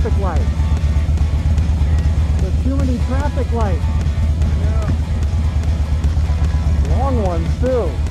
traffic lights. There's too many traffic lights. Yeah. Long ones too.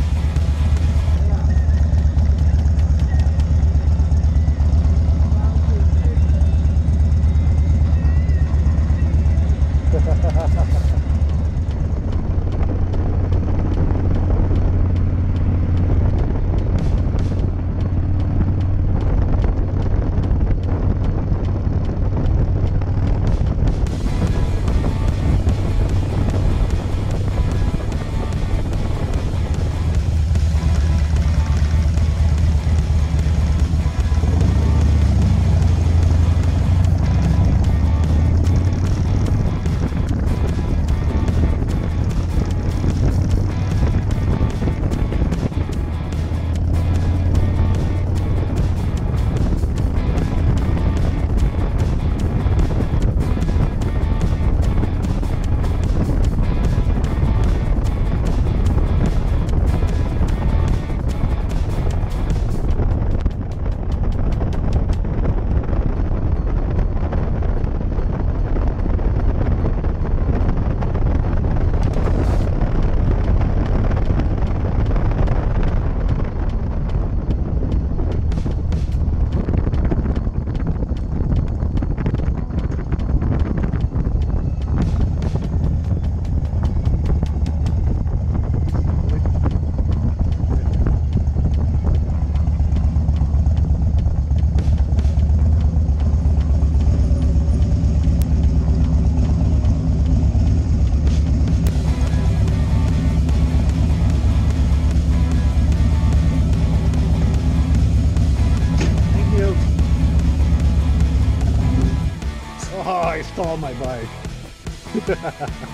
Stall my bike.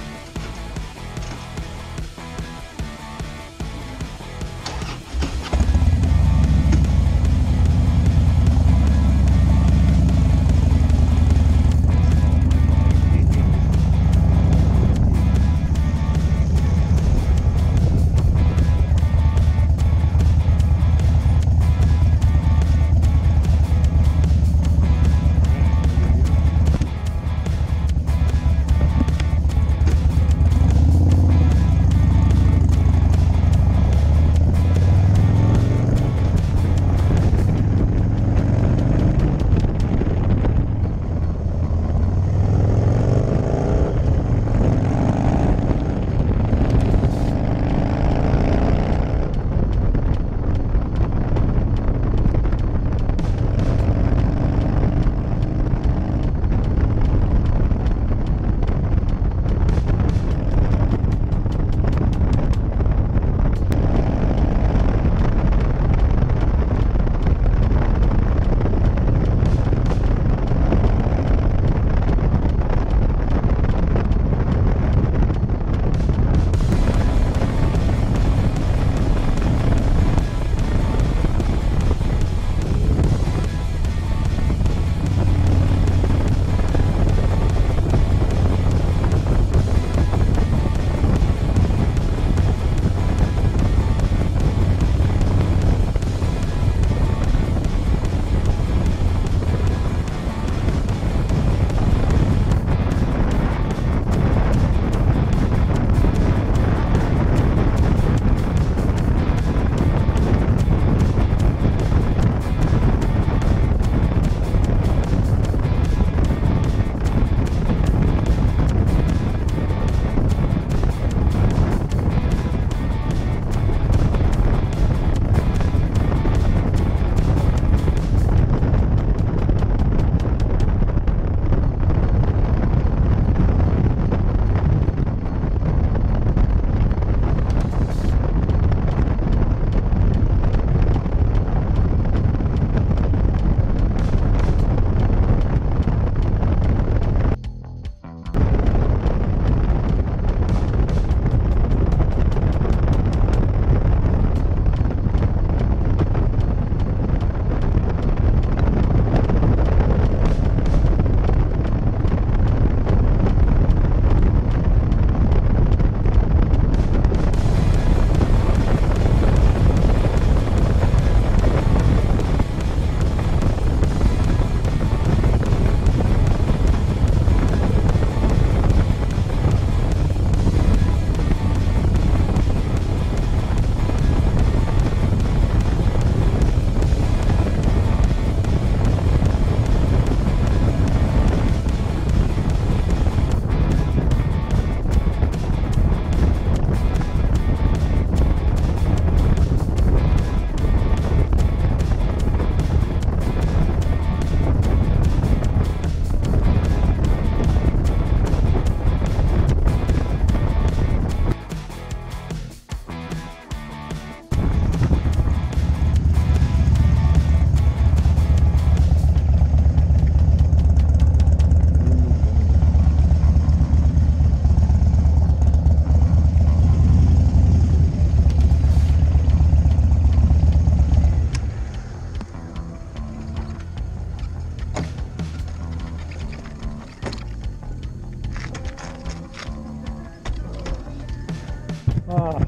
Oh,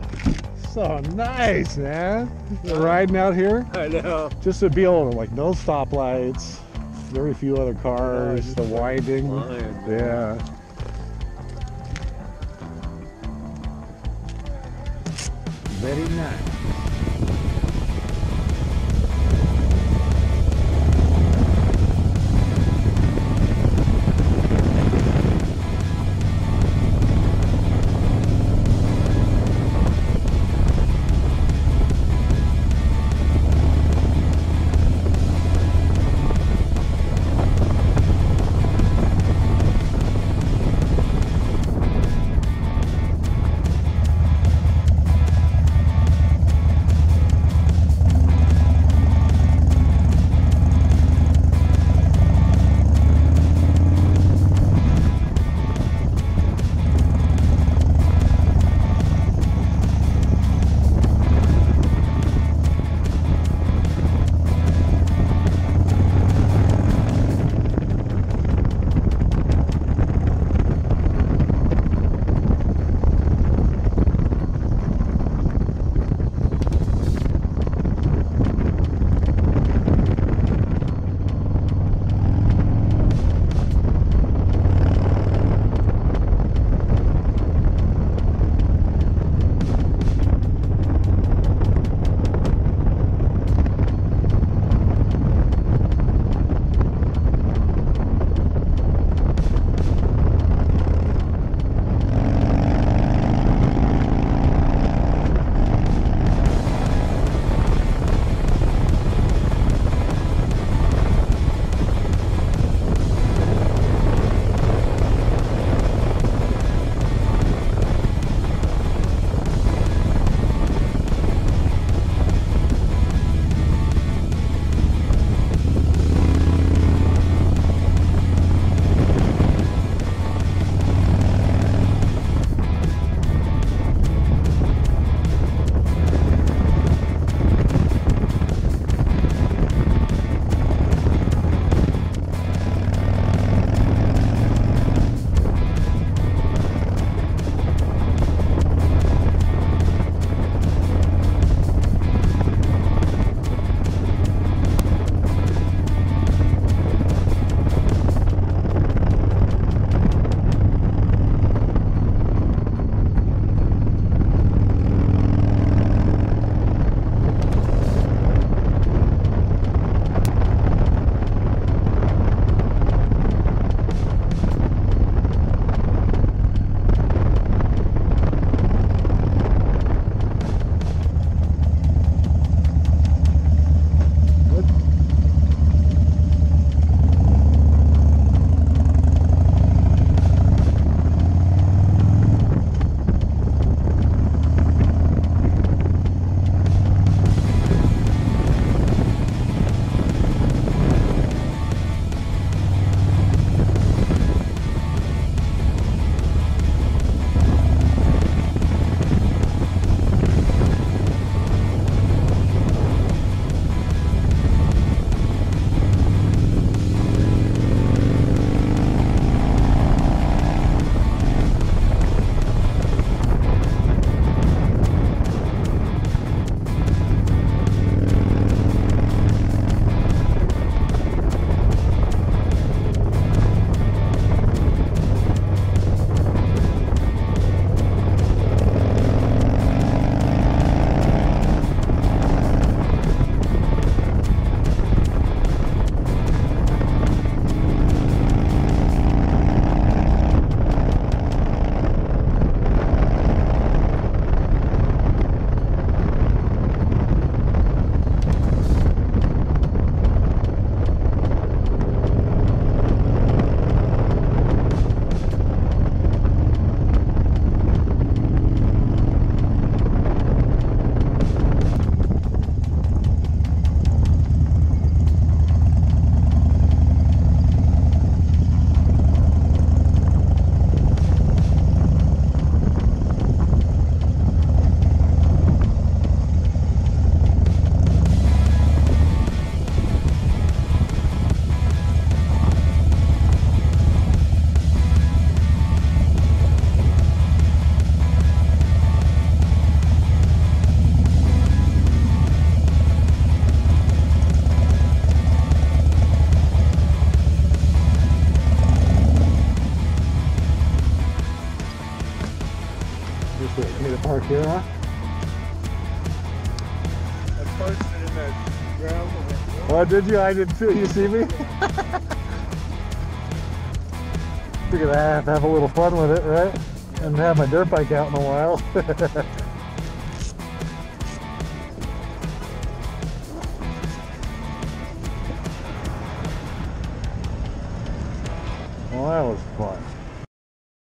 so nice, man. Riding out here. I know. Just to be able to, like, no stoplights, very few other cars, the winding. Yeah. Very nice. Oh, did you? I did too. You see me? I have to have a little fun with it, right? And have my dirt bike out in a while.